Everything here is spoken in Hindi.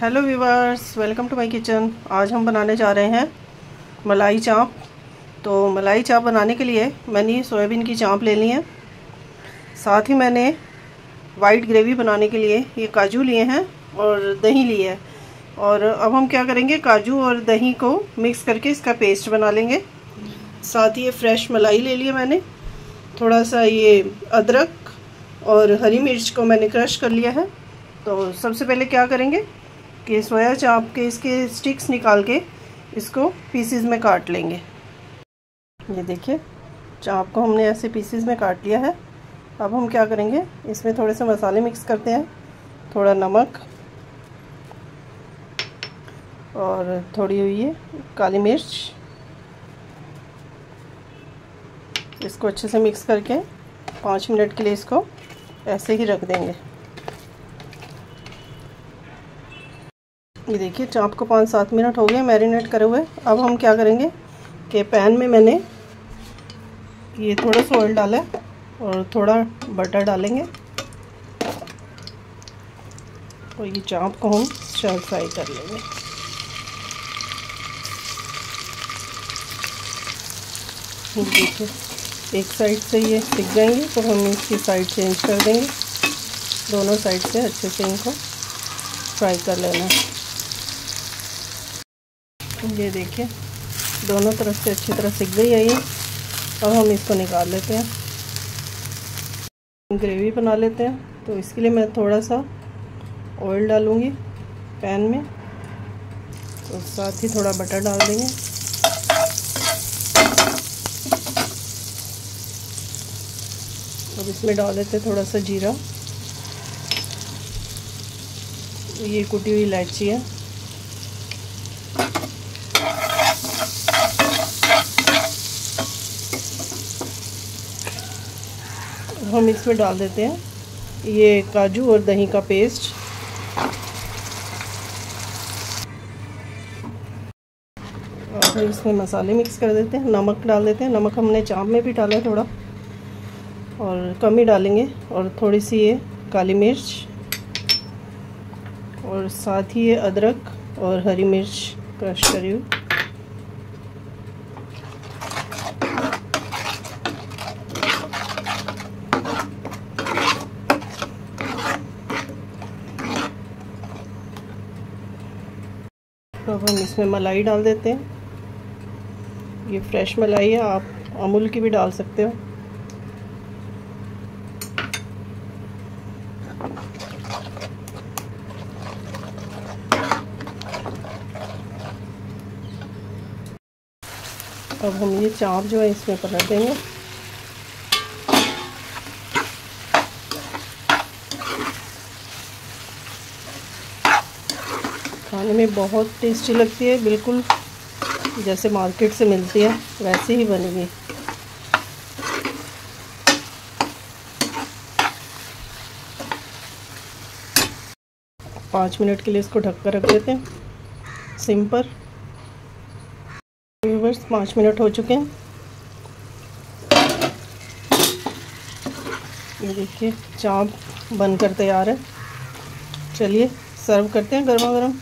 Hello viewers welcome to my kitchen आज हम बनाने जा रहे हैं मलाई चाँप। तो मलाई चाँप बनाने के लिए मैंने सोयाबीन की चाँप ले ली है। साथ ही मैंने वाइट ग्रेवी बनाने के लिए ये काजू लिए हैं और दही लिए है। और अब हम क्या करेंगे, काजू और दही को मिक्स करके इसका पेस्ट बना लेंगे। साथ ही ये फ्रेश मलाई ले लिया मैंने। थोड़ा सा ये अदरक और हरी मिर्च को मैंने क्रश कर लिया है। तो सबसे पहले क्या करेंगे कि सोया चाप के इसके स्टिक्स निकाल के इसको पीसीज में काट लेंगे। ये देखिए चाप को हमने ऐसे पीसीज में काट लिया है, अब हम क्या करेंगे? इसमें थोड़े से मसाले मिक्स करते हैं, थोड़ा नमक और थोड़ी हुई है काली मिर्च। इसको अच्छे से मिक्स करके पाँच मिनट के लिए इसको ऐसे ही रख देंगे। ये देखिए चाप को पाँच सात मिनट हो गए मैरिनेट करे हुए। अब हम क्या करेंगे कि पैन में मैंने ये थोड़ा सा ऑयल डाला और थोड़ा बटर डालेंगे। और ये चाप को हम शैल फ्राई कर लेंगे। देखिए, एक साइड से ये सिक जाएँगे तो हम इसकी साइड चेंज कर देंगे। दोनों साइड से अच्छे से इनको फ्राई कर लेना है। ये देखिए, दोनों तरफ़ से अच्छी तरह सिक गई है ये। अब हम इसको निकाल लेते हैं। ग्रेवी बना लेते हैं। तो इसके लिए मैं थोड़ा सा ऑयल डालूँगी पैन में। तो साथ ही थोड़ा बटर डाल देंगे। अब इसमें डाल देते हैं थोड़ा सा जीरा। ये कुटी हुई इलायची है। हम इसमें डाल देते हैं। ये काजू और दही का पेस्ट। और फिर इसमें मसाले मिक्स कर देते हैं। नमक डाल देते हैं। नमक हमने चाप में भी डाला है थोड़ा। और कम ही डालेंगे। और थोड़ी सी ये काली मिर्च। और साथ ही ये अदरक और हरी मिर्च क्रश करी हुई तो अब हम इसमें मलाई डाल देते हैं। ये फ्रेश मलाई है, आप अमूल की भी डाल सकते हो। अब हम ये चाप जो है इसमें पलट देंगे। खाने में बहुत टेस्टी लगती है, बिल्कुल जैसे मार्केट से मिलती है, वैसे ही बनेगी। पाँच मिनट के लिए इसको ढक कर रख देते हैं। सिंपल व्यूवर्स पाँच मिनट हो चुके हैं। ये देखिए, चाप बनकर तैयार है। चलिए सर्व करते हैं गर्मा गर्म